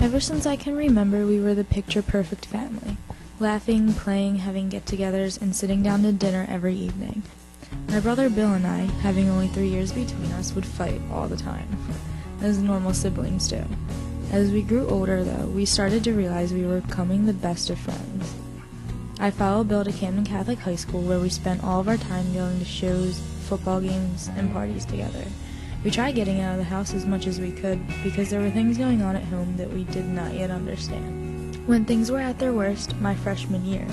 Ever since I can remember, we were the picture perfect family. Laughing, playing, having get togethers, and sitting down to dinner every evening. My brother Bill and I, having only three years between us, would fight all the time, as normal siblings do. As we grew older, though, we started to realize we were becoming the best of friends. I followed Bill to Camden Catholic High School, where we spent all of our time going to shows, football games, and parties together. We tried getting out of the house as much as we could because there were things going on at home that we did not yet understand. When things were at their worst, my freshman year,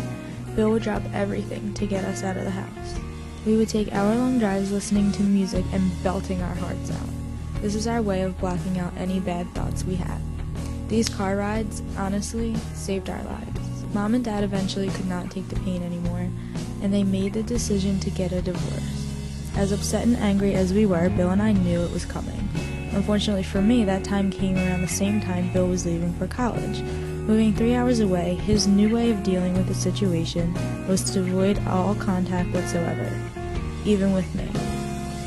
Bill would drop everything to get us out of the house. We would take hour long drives listening to music and belting our hearts out. This is our way of blocking out any bad thoughts we had. These car rides, honestly, saved our lives. Mom and Dad eventually could not take the pain anymore, and they made the decision to get a divorce. As upset and angry as we were, Bill and I knew it was coming. Unfortunately for me, that time came around the same time Bill was leaving for college. Moving three hours away, his new way of dealing with the situation was to avoid all contact whatsoever, even with me.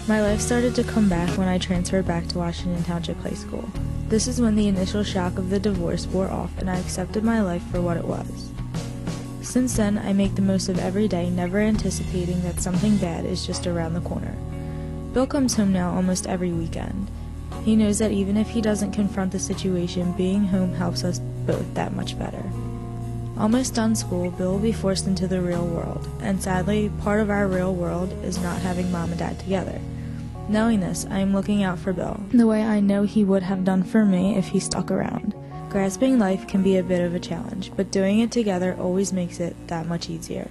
My life started to come back when I transferred back to Washington Township High School. This is when the initial shock of the divorce wore off and I accepted my life for what it was. Since then, I make the most of every day, never anticipating that something bad is just around the corner. Bill comes home now almost every weekend. He knows that even if he doesn't confront the situation, being home helps us both that much better. Almost done school, Bill will be forced into the real world, and sadly, part of our real world is not having mom and dad together. Knowing this, I am looking out for Bill, the way I know he would have done for me if he stuck around. Grasping life can be a bit of a challenge, but doing it together always makes it that much easier.